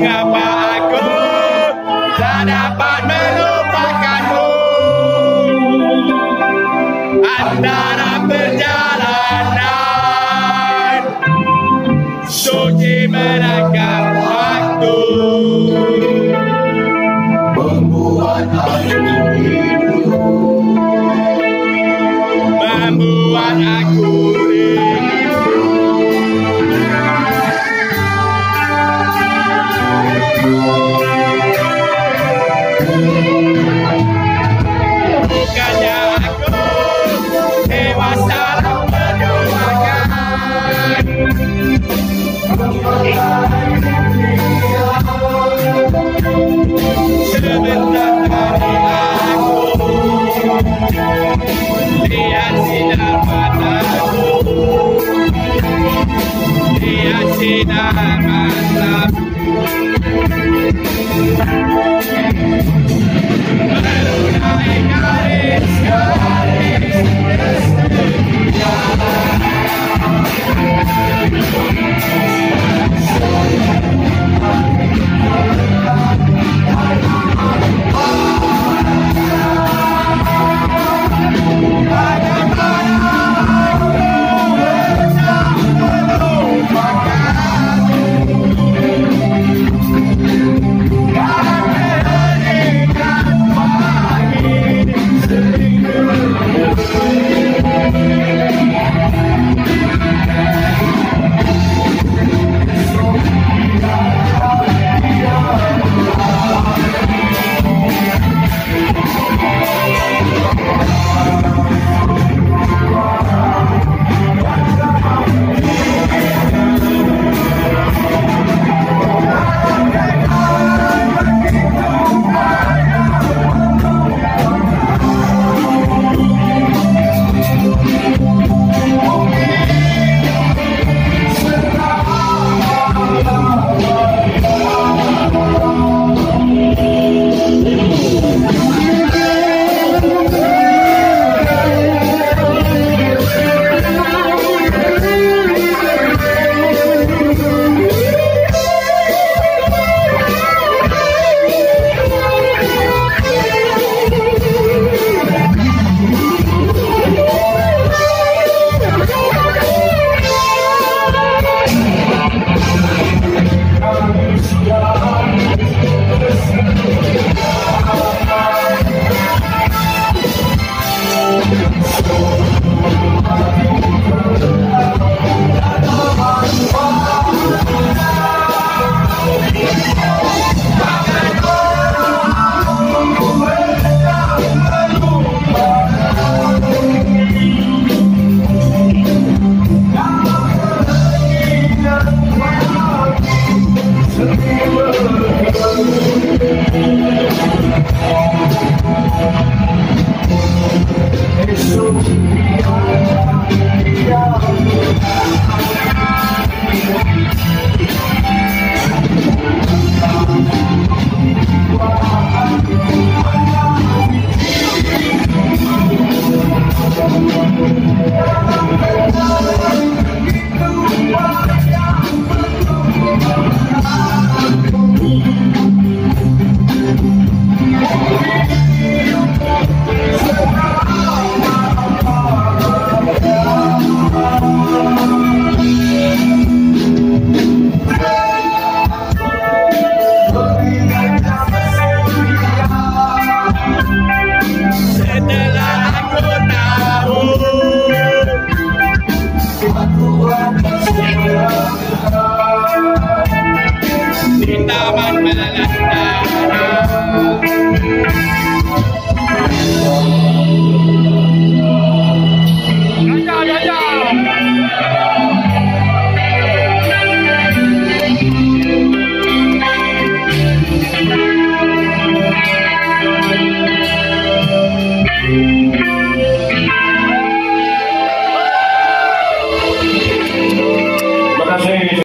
mengapa aku tak dapat melupakanmu? Antara perjalanan suci menangkap waktu. Pembuat hari deny myself. But I.